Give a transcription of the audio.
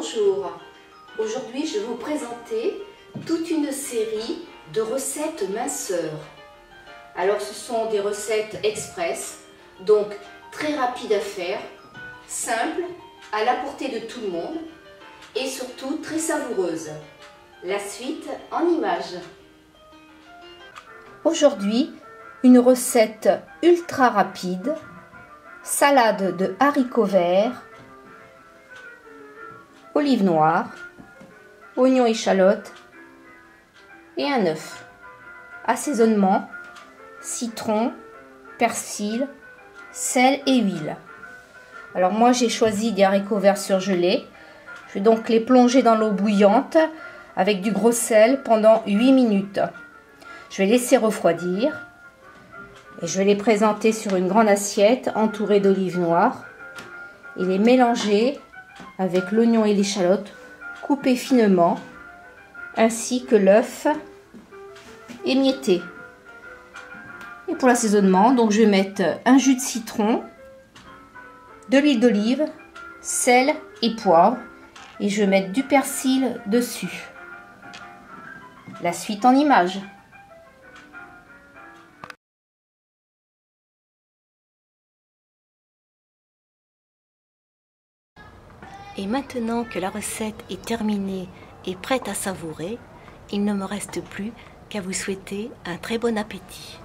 Bonjour, aujourd'hui je vais vous présenter toute une série de recettes minceurs. Alors ce sont des recettes express, donc très rapides à faire, simples, à la portée de tout le monde et surtout très savoureuses. La suite en images. Aujourd'hui, une recette ultra rapide, salade de haricots verts, olives noires, oignons échalotes et un œuf. Assaisonnement, citron, persil, sel et huile. Alors moi j'ai choisi des haricots verts surgelés. Je vais donc les plonger dans l'eau bouillante avec du gros sel pendant 8 minutes. Je vais laisser refroidir et je vais les présenter sur une grande assiette entourée d'olives noires et les mélanger avec l'oignon et l'échalote coupés finement ainsi que l'œuf émietté. Et pour l'assaisonnement, donc je vais mettre un jus de citron, de l'huile d'olive, sel et poivre et je vais mettre du persil dessus. La suite en images. Et maintenant que la recette est terminée et prête à savourer, il ne me reste plus qu'à vous souhaiter un très bon appétit.